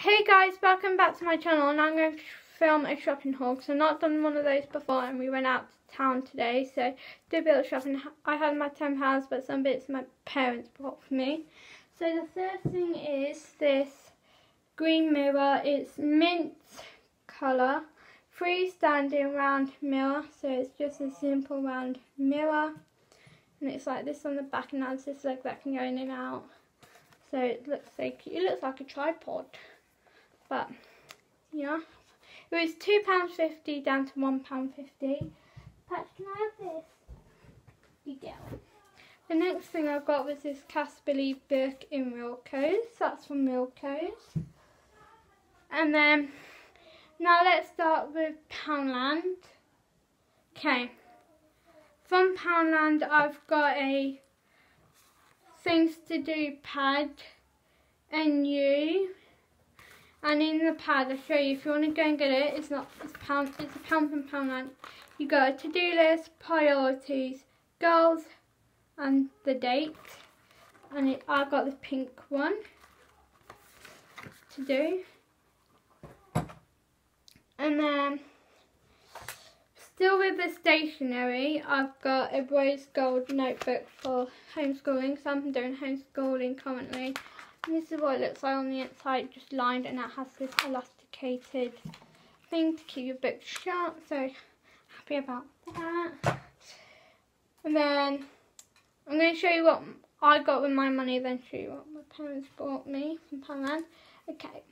Hey guys, welcome back to my channel and I'm going to film a shopping haul because I've not done one of those before and we went out to town today so do a bit of shopping. I had my £10 but some bits my parents bought for me. So the first thing is this green mirror. It's mint colour, freestanding round mirror so it's just a simple round mirror and it's like this on the back and that's just like that can go in and out. So it looks like it looks like a tripod. But yeah. It was £2.50 down to £1.50. Pat, can I have this? You get it. The next thing I've got was this Casterly book in Wilko's. That's from Wilko's. And then, now let's start with Poundland. Okay. From Poundland I've got a things to do pad and you and in the pad, I'll show you if you want to go and get it. It's not it's pound. It's a pound from Poundland. You got a to-do list, priorities, goals, and the date. And it, I got the pink one to do. And then, still with the stationery, I've got a rose gold notebook for homeschooling. So I'm doing homeschooling currently. This is what it looks like on the inside, just lined, and it has this elasticated thing to keep your book shut. So happy about that. And then I'm going to show you what I got with my money, then show you what my parents bought me from Poundland. Okay.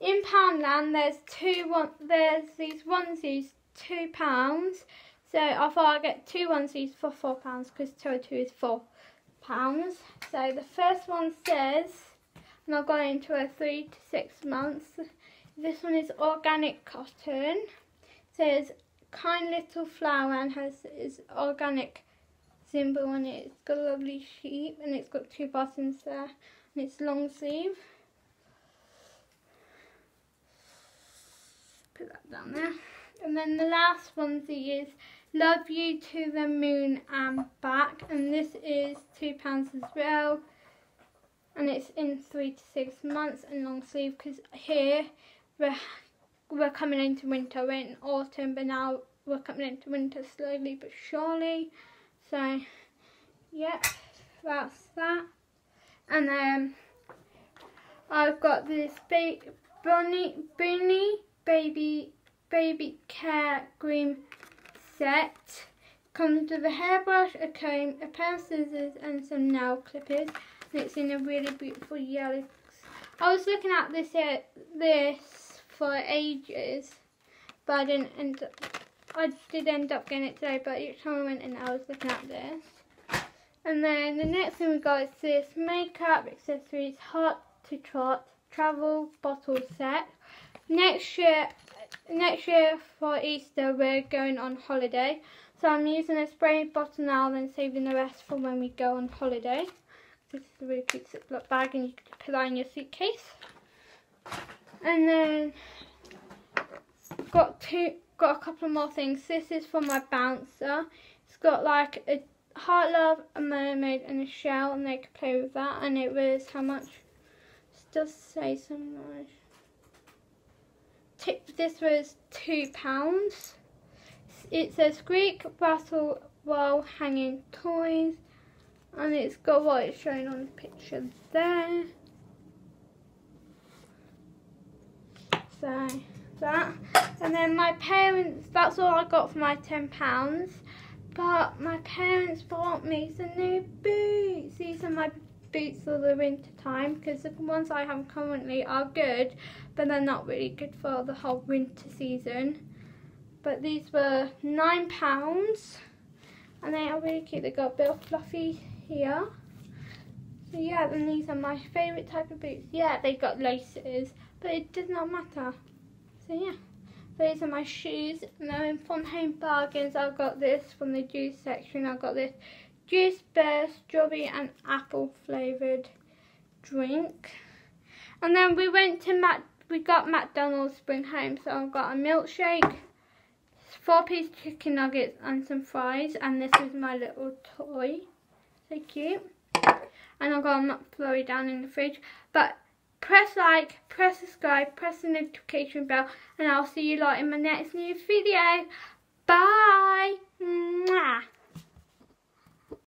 In Poundland, there's two one. There's these onesies, two pounds. So I thought I'd get two onesies for four pounds because two or two is four pounds. So the first one says and I've gone into a three to six months. This one is organic cotton. It says kind little flower and has its organic symbol on it. It's got a lovely sheep and it's got two buttons there and it's long sleeve. Put that down there. And then the last onesie is Love You to the Moon and Back and this is £2 as well and it's in three to six months and long sleeve because here we're, we're coming into winter, we're in autumn but now we're coming into winter slowly but surely. So yep, that's that. And then I've got this big bunny bunny baby baby care green set. Comes with a hairbrush, a comb, a pair of scissors and some nail clippers it's in a really beautiful yellow. I was looking at this here, this for ages, but I didn't end up. I did end up getting it today, but each time I went in, I was looking at this. And then the next thing we got is this makeup accessories hot to trot travel bottle set. Next year, next year for Easter, we're going on holiday. So I'm using a spray bottle now, then saving the rest for when we go on holiday. This is a really cute Ziploc bag and you can put that in your suitcase. And then got two got a couple more things. This is for my bouncer. It's got like a heart love, a mermaid and a shell and they could play with that and it was how much? It does say so much. This was two pounds. It says Greek Battle While Hanging Toys and it's got what it's showing on the picture there. So that. And then my parents that's all I got for my ten pounds. But my parents bought me some new boots. These are my boots for the winter time because the ones I have currently are good but they're not really good for the whole winter season. But these were nine pounds and they are really cute. They got a bit of fluffy here. So yeah, and these are my favourite type of boots. Yeah, they've got laces, but it does not matter. So yeah, these are my shoes. And then from Home Bargains, I've got this from the juice section. I've got this juice bear strawberry and apple flavoured drink. And then we went to Mac, we got McDonald's bring home. So I've got a milkshake, four piece chicken nuggets and some fries. And this is my little toy so cute. And I've got a McFlurry down in the fridge. But press like, press subscribe, press the notification bell, and I'll see you lot in my next new video. Bye!